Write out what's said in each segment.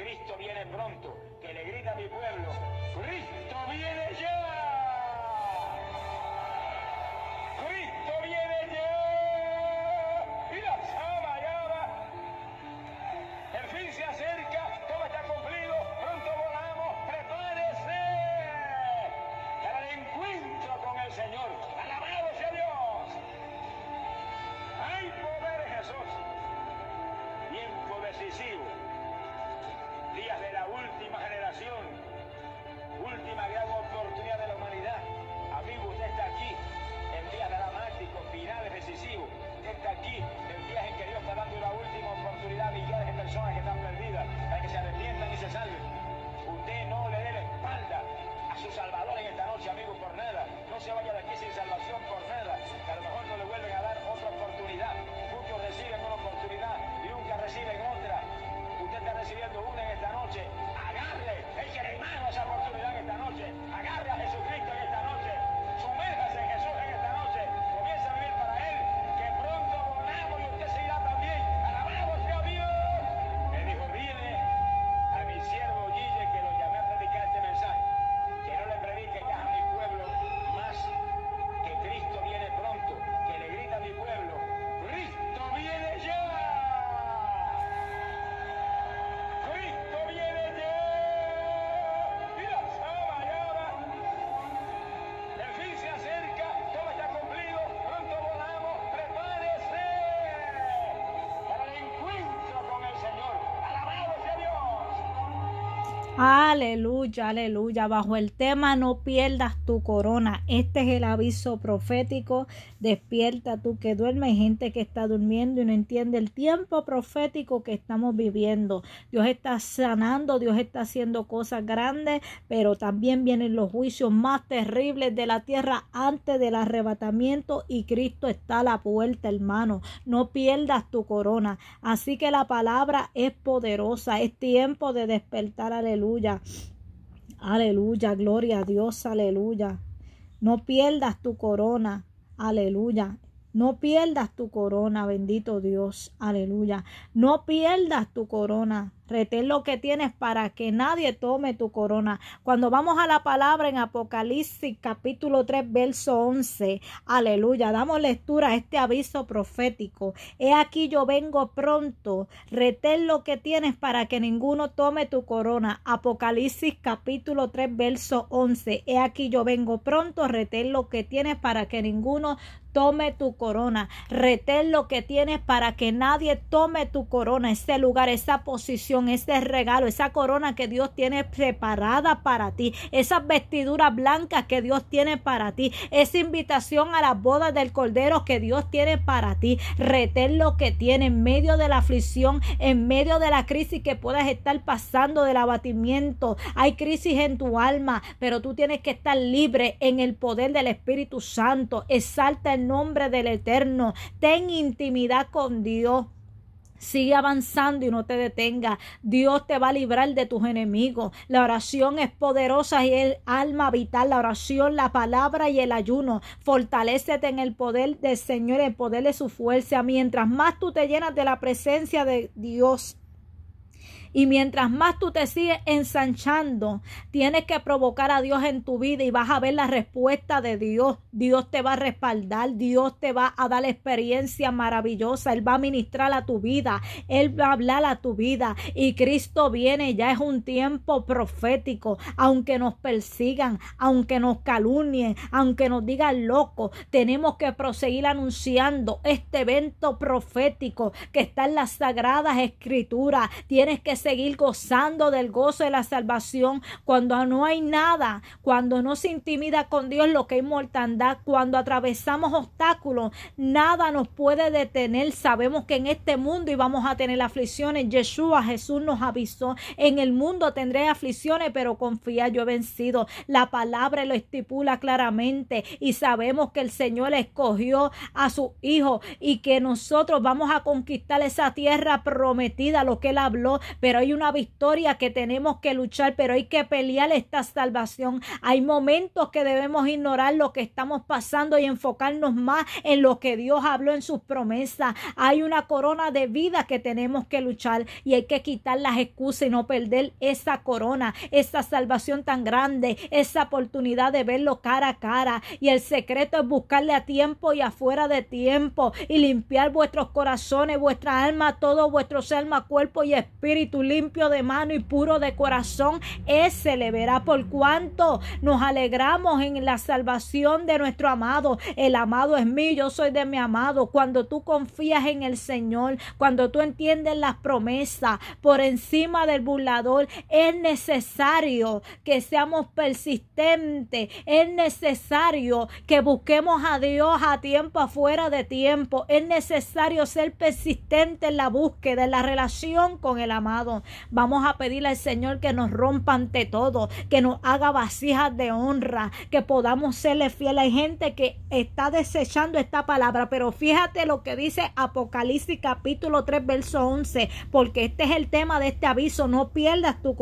Cristo viene pronto, que le grita a mi pueblo, Cristo viene ya. Cristo Aleluya, aleluya. Bajo el tema no pierdas tu corona. Este es el aviso profético. Despierta tú que duermes. Hay gente que está durmiendo y no entiende el tiempo profético que estamos viviendo. Dios está sanando, Dios está haciendo cosas grandes, pero también vienen los juicios más terribles de la tierra antes del arrebatamiento y Cristo está a la puerta, hermano. No pierdas tu corona. Así que la palabra es poderosa. Es tiempo de despertar. Aleluya. Aleluya. Gloria a Dios. Aleluya. No pierdas tu corona. Aleluya. No pierdas tu corona, bendito Dios. Aleluya. No pierdas tu corona. Retén lo que tienes para que nadie tome tu corona. Cuando vamos a la palabra en Apocalipsis capítulo 3, verso 11, aleluya, damos lectura a este aviso profético. He aquí yo vengo pronto. Retén lo que tienes para que ninguno tome tu corona. Apocalipsis capítulo 3, verso 11. He aquí yo vengo pronto. Retén lo que tienes para que ninguno tome tu corona. Retén lo que tienes para que nadie tome tu corona, ese lugar, esa posición, ese regalo, esa corona que Dios tiene preparada para ti, esas vestiduras blancas que Dios tiene para ti, esa invitación a las bodas del Cordero que Dios tiene para ti. Retén lo que tiene en medio de la aflicción, en medio de la crisis que puedas estar pasando, del abatimiento. Hay crisis en tu alma, pero tú tienes que estar libre en el poder del Espíritu Santo. Exalta el nombre del Eterno. Ten intimidad con Dios. Sigue avanzando y no te detenga. Dios te va a librar de tus enemigos. La oración es poderosa y el alma vital. La oración, la palabra y el ayuno. Fortalécete en el poder del Señor, el poder de su fuerza. Mientras más tú te llenas de la presencia de Dios, y mientras más tú te sigues ensanchando, tienes que provocar a Dios en tu vida y vas a ver la respuesta de Dios. Dios te va a respaldar, Dios te va a dar experiencia maravillosa, Él va a ministrar a tu vida, Él va a hablar a tu vida y Cristo viene, ya es un tiempo profético, aunque nos persigan, aunque nos calumnien, aunque nos digan locos, tenemos que proseguir anunciando este evento profético que está en las sagradas escrituras. Tienes que seguir gozando del gozo de la salvación cuando no hay nada, cuando no se intimida con Dios lo que es mortandad, cuando atravesamos obstáculos, nada nos puede detener. Sabemos que en este mundo íbamos a tener aflicciones. Yeshua, Jesús nos avisó, en el mundo tendré aflicciones, pero confía, yo he vencido. La palabra lo estipula claramente y sabemos que el Señor escogió a su Hijo y que nosotros vamos a conquistar esa tierra prometida, lo que Él habló, pero pero hay una victoria que tenemos que luchar, pero hay que pelear esta salvación. Hay momentos que debemos ignorar lo que estamos pasando y enfocarnos más en lo que Dios habló en sus promesas. Hay una corona de vida que tenemos que luchar y hay que quitar las excusas y no perder esa corona, esa salvación tan grande, esa oportunidad de verlo cara a cara. Y el secreto es buscarle a tiempo y afuera de tiempo y limpiar vuestros corazones, vuestra alma, todo vuestro alma, cuerpo y espíritu limpio de mano y puro de corazón. Ese le verá por cuanto nos alegramos en la salvación de nuestro amado. El amado es mío, yo soy de mi amado. Cuando tú confías en el Señor, cuando tú entiendes las promesas por encima del burlador, es necesario que seamos persistentes. Es necesario que busquemos a Dios a tiempo, afuera de tiempo. Es necesario ser persistente en la búsqueda, en la relación con el amado. Vamos a pedirle al Señor que nos rompa ante todo, que nos haga vasijas de honra, que podamos serle fieles. Hay gente que está desechando esta palabra, pero fíjate lo que dice Apocalipsis capítulo 3, verso 11, porque este es el tema de este aviso. No pierdas tu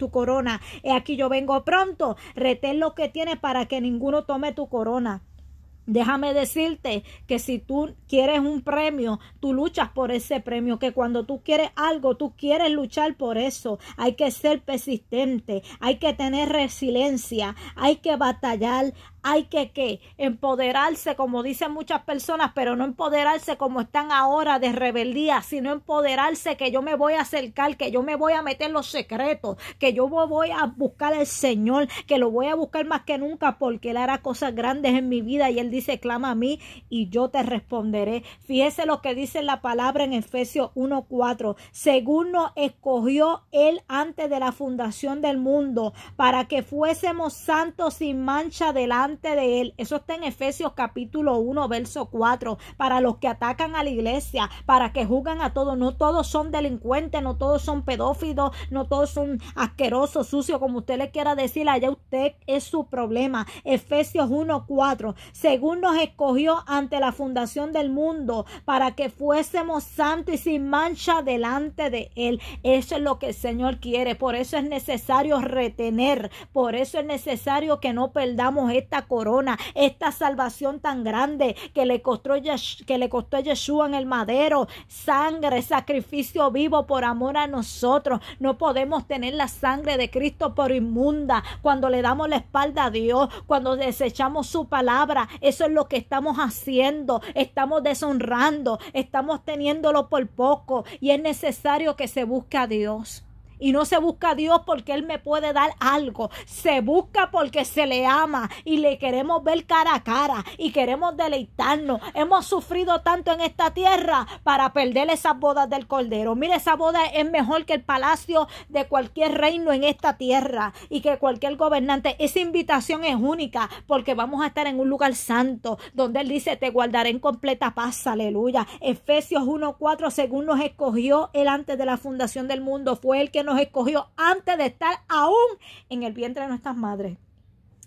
tu corona. He aquí yo vengo pronto. Retén lo que tienes para que ninguno tome tu corona. Déjame decirte que si tú quieres un premio, tú luchas por ese premio, que cuando tú quieres algo, tú quieres luchar por eso. Hay que ser persistente, hay que tener resiliencia, hay que batallar, hay que, empoderarse, como dicen muchas personas, pero no empoderarse como están ahora de rebeldía, sino empoderarse que yo me voy a acercar, que yo me voy a meter los secretos, que yo voy a buscar al Señor, que lo voy a buscar más que nunca porque Él hará cosas grandes en mi vida y Él dice, clama a mí y yo te responderé. Fíjese lo que dice la palabra en Efesios 1.4, según nos escogió Él antes de la fundación del mundo, para que fuésemos santos sin mancha delante de él. Eso está en Efesios capítulo 1, verso 4. Para los que atacan a la iglesia, para que juzgan a todos. No todos son delincuentes, no todos son pedófilos, no todos son asquerosos, sucios, como usted le quiera decir. Allá usted es su problema. Efesios 1, 4. Según nos escogió ante la fundación del mundo, para que fuésemos santos y sin mancha delante de él. Eso es lo que el Señor quiere. Por eso es necesario retener. Por eso es necesario que no perdamos esta corona, esta salvación tan grande que le costó, que le costó a Yeshua en el madero, sangre, sacrificio vivo por amor a nosotros. No podemos tener la sangre de Cristo por inmunda cuando le damos la espalda a Dios, cuando desechamos su palabra. Eso es lo que estamos haciendo. Estamos deshonrando, estamos teniéndolo por poco y es necesario que se busque a Dios. Y no se busca a Dios porque Él me puede dar algo. Se busca porque se le ama y le queremos ver cara a cara y queremos deleitarnos. Hemos sufrido tanto en esta tierra para perder esas bodas del Cordero. Mire, esa boda es mejor que el palacio de cualquier reino en esta tierra y que cualquier gobernante. Esa invitación es única porque vamos a estar en un lugar santo donde Él dice, te guardaré en completa paz. Aleluya. Efesios 1.4, según nos escogió Él antes de la fundación del mundo, fue el que nos nos escogió antes de estar aún en el vientre de nuestras madres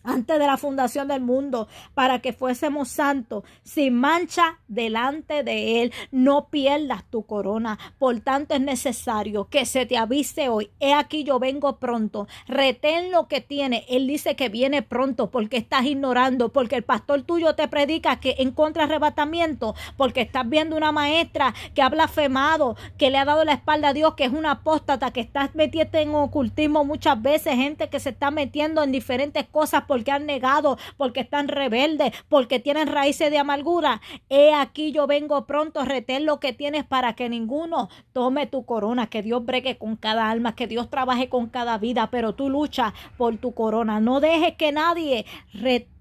antes de la fundación del mundo, para que fuésemos santos, sin mancha delante de Él. No pierdas tu corona. Por tanto, es necesario que se te avise hoy. He aquí yo vengo pronto. Retén lo que tiene. Él dice que viene pronto porque estás ignorando, porque el pastor tuyo te predica que en contra arrebatamiento, porque estás viendo una maestra que ha blasfemado, que le ha dado la espalda a Dios, que es una apóstata, que estás metiendo en ocultismo muchas veces, gente que se está metiendo en diferentes cosas porque han negado, porque están rebeldes, porque tienen raíces de amargura. He aquí yo vengo pronto, retén lo que tienes para que ninguno tome tu corona, que Dios bregue con cada alma, que Dios trabaje con cada vida, pero tú lucha por tu corona. No dejes que nadie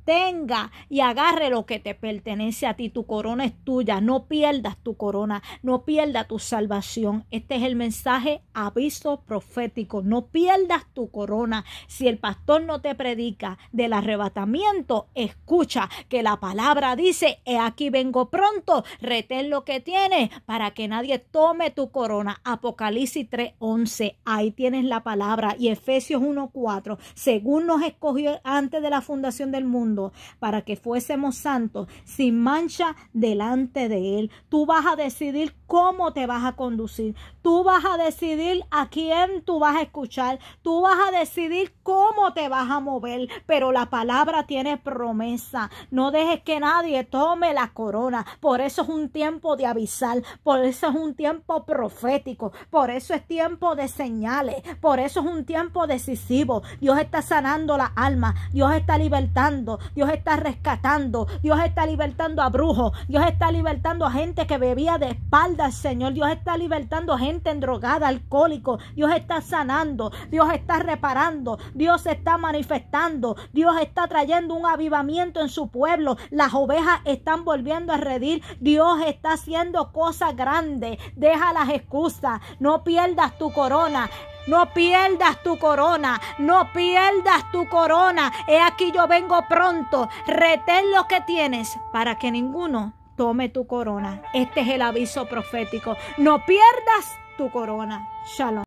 tenga y agarre lo que te pertenece a ti. Tu corona es tuya. No pierdas tu corona. No pierdas tu salvación. Este es el mensaje aviso profético. No pierdas tu corona. Si el pastor no te predica del arrebatamiento, escucha que la palabra dice, he aquí vengo pronto. Retén lo que tienes para que nadie tome tu corona. Apocalipsis 3:11. Ahí tienes la palabra. Y Efesios 1:4. Según nos escogió antes de la fundación del mundo para que fuésemos santos, sin mancha delante de Él. Tú vas a decidir cómo te vas a conducir. Tú vas a decidir a quién tú vas a escuchar. Tú vas a decidir cómo te vas a mover. Pero la palabra tiene promesa. No dejes que nadie tome la corona. Por eso es un tiempo de avisar. Por eso es un tiempo profético. Por eso es tiempo de señales. Por eso es un tiempo decisivo. Dios está sanando la alma. Dios está libertando. Dios está rescatando. Dios está libertando a brujos. Dios está libertando a gente que bebía de espaldas, Señor. Dios está libertando a gente endrogada, alcohólico. Dios está sanando. Dios está reparando. Dios está manifestando. Dios está trayendo un avivamiento en su pueblo. Las ovejas están volviendo a redir. Dios está haciendo cosas grandes. Deja las excusas. No pierdas tu corona. No pierdas tu corona, no pierdas tu corona. He aquí yo vengo pronto. Retén lo que tienes para que ninguno tome tu corona. Este es el aviso profético. No pierdas tu corona. Shalom.